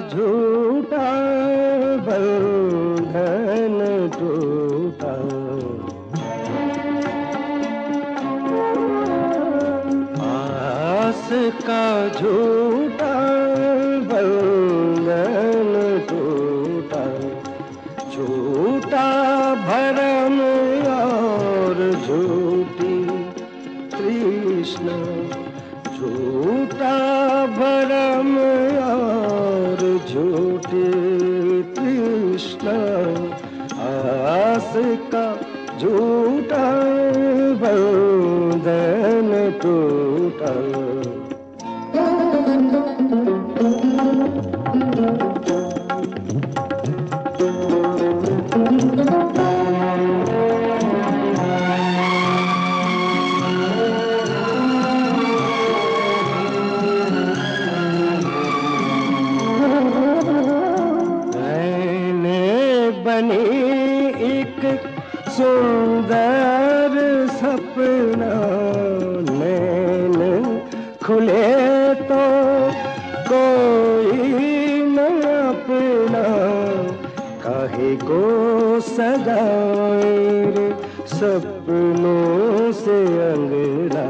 झूठा बंधन टूटा आस का झूठा तृष्णा आस का झूठा बंधन टूटा। सुंदर सपना नैन खुले तो कोई न अपना। काहे को सजाए सपनों से अंगना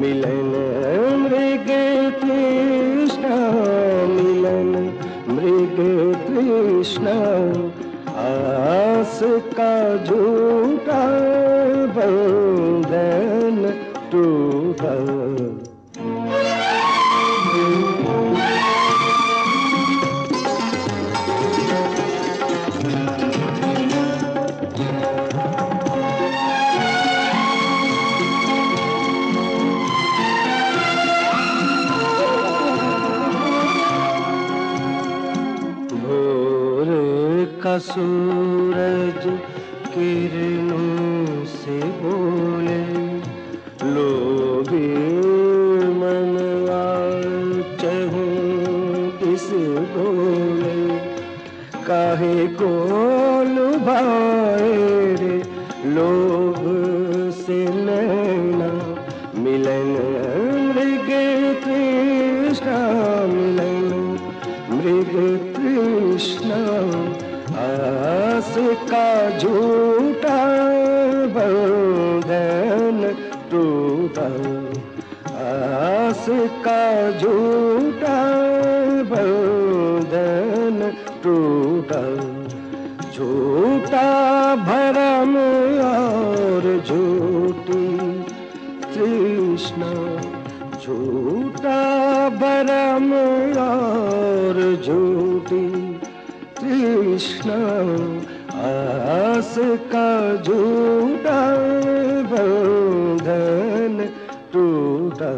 मिलन मृग झूठा बंधन टूटा सूरज किरणों से बोले, लोभी मन चहूँ किस बोले। काहे को लुभाए रे लोभ से नैना, मिलन मृग तृष्णा मिलन मृग तृष्णा आस का झूठा बंधन टूटा। आस का झूठा बंधन टूटा। झूठा भरम और झूठी तृष्णा। झूठा भरम और झूठी कृष्ण आस का झूठा बंधन टूटा।